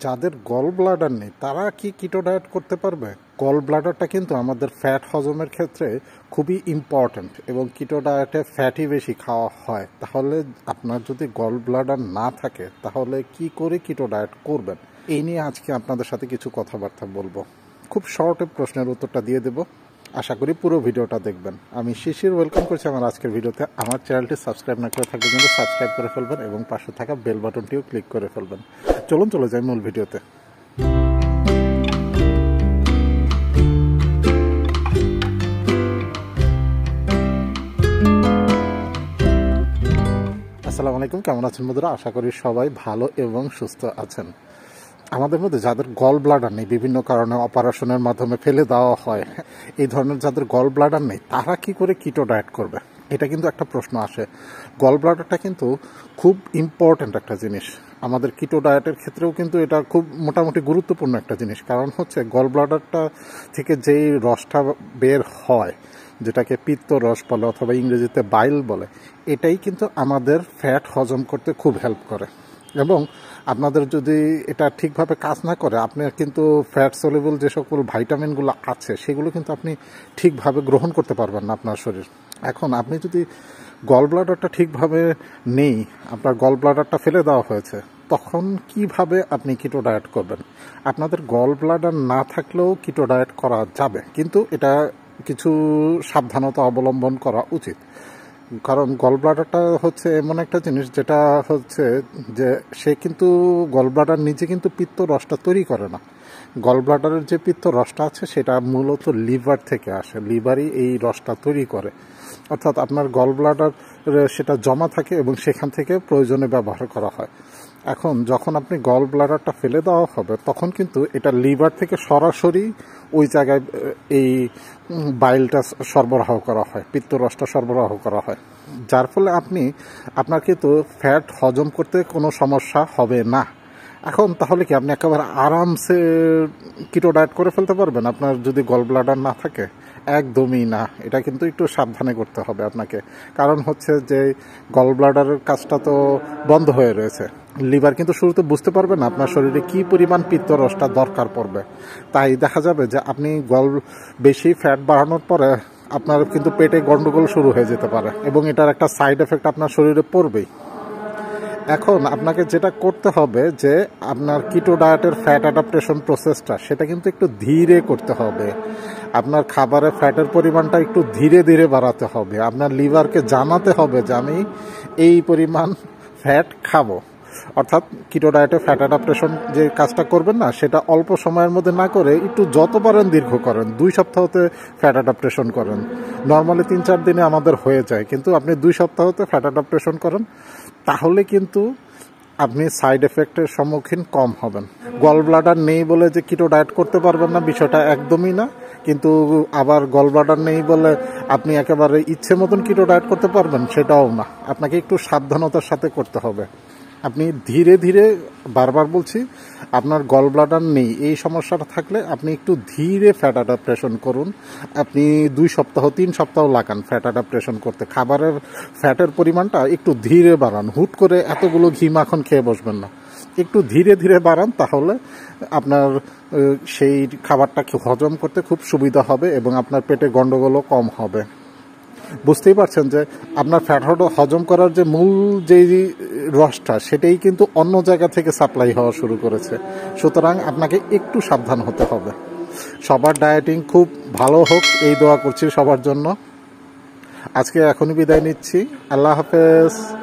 যাদের gall bladder নেই, তারা কি কিটো ডায়েট করতে পারবে? গল ব্লাডারটা কিন্তু আমাদের ফ্যাট হজমের ক্ষেত্রে খুবই ইম্পর্ট্যান্ট এবং কিটো ডায়েটে ফ্যাটই বেশি খাওয়া হয়। তাহলে আপনার যদি গল ব্লাডার না থাকে, তাহলে কি করে কিটো ডায়েট করবেন? এই নিয়ে আজকে আপনাদের সাথে কিছু কথাবার্তা বলব। খুব শর্টে প্রশ্নের উত্তরটা দিয়ে দেবো। আশা করি পুরো ভিডিওটা দেখবেন। আমি শিশির ওয়েলকাম করছি আমার আজকের ভিডিওতে। আমার চ্যানেলটি সাবস্ক্রাইব না করে থাকলে কিন্তু সাবস্ক্রাইব করে ফেলবেন এবং পাশে থাকা বেল বাটনটিও ক্লিক করে ফেলবেন। চলুন, চলে যাই মূল ভিডিওতে। আসসালামু আলাইকুম, কেমন আছেন বন্ধুরা? আশা করি সবাই ভালো এবং সুস্থ আছেন। আমাদের মধ্যে যাদের গল ব্লাডার নেই, বিভিন্ন কারণে অপারেশনের মাধ্যমে ফেলে দেওয়া হয়, এই ধরনের যাদের গল ব্লাডার নেই, তারা কি করে কিটো ডায়েট করবে? এটা কিন্তু একটা প্রশ্ন আসে। গল ব্লাডারটা কিন্তু খুব ইম্পর্ট্যান্ট একটা জিনিস। আমাদের কিটো ডায়েটের ক্ষেত্রেও কিন্তু এটা খুব মোটামুটি গুরুত্বপূর্ণ একটা জিনিস। কারণ হচ্ছে গল ব্লাডারটা থেকে যেই রসটা বের হয়, যেটাকে পিত্ত রস বলে অথবা ইংরেজিতে বাইল বলে, এটাই কিন্তু আমাদের ফ্যাট হজম করতে খুব হেল্প করে। এবং আপনাদের যদি এটা ঠিকভাবে কাজ না করে আপনার কিন্তু ফ্যাট সলিবল যে সকল ভাইটামিনগুলো আছে, সেগুলো কিন্তু আপনি ঠিকভাবে গ্রহণ করতে পারবেন না আপনার শরীর। এখন আপনি যদি গল ব্লাডারটা ঠিকভাবে নেই, আপনার গল ব্লাডারটা ফেলে দেওয়া হয়েছে, তখন কীভাবে আপনি কিটো ডায়েট করবেন? আপনাদের গল ব্লাডার না থাকলেও কিটো ডায়েট করা যাবে, কিন্তু এটা কিছু সাবধানতা অবলম্বন করা উচিত। কারণ গল ব্লাডারটা হচ্ছে এমন একটা জিনিস যেটা হচ্ছে যে সে কিন্তু গল ব্লাডার নিজে কিন্তু পিত্ত রসটা তৈরি করে না। গল ব্লাডারের যে পিত্ত রসটা আছে সেটা মূলত লিভার থেকে আসে। লিভারই এই রসটা তৈরি করে। অর্থাৎ আপনার গল ব্লাডার সেটা জমা থাকে এবং সেখান থেকে প্রয়োজনে ব্যবহার করা হয়। এখন যখন আপনি গল ব্লাডারটা ফেলে দেওয়া হবে, তখন কিন্তু এটা লিভার থেকে সরাসরি ওই জায়গায় এই বাইলটা সরবরাহ করা হয়, পিত্তরসটা সরবরাহ করা হয়। যার ফলে আপনি, আপনার কিন্তু ফ্যাট হজম করতে কোনো সমস্যা হবে না। এখন তাহলে কি আপনি একেবারে আরামসে কিটো ডায়েট করে ফেলতে পারবেন? আপনার যদি গল ব্লাডার না থাকে, একদমই না। এটা কিন্তু একটু সাবধানে করতে হবে আপনাকে। কারণ হচ্ছে যে গল ব্লাডারের কাজটা তো বন্ধ হয়ে রয়েছে। লিভার কিন্তু শুরুতে বুঝতে পারবে না আপনার শরীরে কি পরিমাণ পিত্তরসটা দরকার পড়বে। তাই দেখা যাবে যে আপনি গল বেশি ফ্যাট বাড়ানোর পরে আপনার কিন্তু পেটে গন্ডগোল শুরু হয়ে যেতে পারে এবং এটার একটা সাইড এফেক্ট আপনার শরীরে পড়বেই। এখন আপনাকে যেটা করতে হবে যে আপনার কিটো ডায়েটের ফ্যাট অ্যাডাপ্টেশন প্রসেসটা সেটা কিন্তু একটু ধীরে করতে হবে। আপনার খাবারে ফ্যাটের পরিমাণটা একটু ধীরে ধীরে বাড়াতে হবে। আপনার লিভারকে জানাতে হবে যে আমি এই পরিমাণ ফ্যাট খাব। অর্থাৎ কিটো ডায়েটে ফ্যাট অ্যাডাপ্টেশন যে কাজটা করবেন না, সেটা অল্প সময়ের মধ্যে না করে একটু যত পারেন দীর্ঘ করেন, দুই সপ্তাহতে ফ্যাট অ্যাডাপ্টেশন করেন। নর্মালি তিন চার দিনে আমাদের হয়ে যায়, কিন্তু আপনি দুই সপ্তাহতে ফ্যাট অ্যাডাপ্টেশন করেন, তাহলে কিন্তু আপনি সাইড এফেক্টের সম্মুখীন কম হবেন। গল ব্লাডার নেই বলে যে কিটো ডায়েট করতে পারবেন না, বিষয়টা একদমই না। কিন্তু আবার গল ব্লাডার নেই বলে আপনি একেবারে ইচ্ছে মতন কিটো ডায়েট করতে পারবেন, সেটাও না। আপনাকে একটু সাবধানতার সাথে করতে হবে। আপনি ধীরে ধীরে বারবার বলছি, আপনার গল ব্লাডার নেই, এই সমস্যাটা থাকলে আপনি একটু ধীরে ফ্যাট অ্যাডাপ্টেশন করুন। আপনি দুই সপ্তাহ, তিন সপ্তাহ লাগান ফ্যাট অ্যাডাপ্টেশন করতে। খাবারের ফ্যাটের পরিমাণটা একটু ধীরে বাড়ান। হুট করে এতগুলো ঘি মাখন খেয়ে বসবেন না। একটু ধীরে ধীরে বাড়ান, তাহলে আপনার সেই খাবারটা হজম করতে খুব সুবিধা হবে এবং আপনার পেটে গণ্ডগোলও কম হবে। বুঝতেই পারছেন যে আপনার ফ্যাট হজম করার যে মূল যে রসটা, সেটাই কিন্তু অন্য জায়গা থেকে সাপ্লাই হওয়া শুরু করেছে। সুতরাং আপনাকে একটু সাবধান হতে হবে। সবার ডায়েটিং খুব ভালো হোক, এই দোয়া করছি সবার জন্য। আজকে এখনই বিদায় নিচ্ছি। আল্লাহ হাফেজ।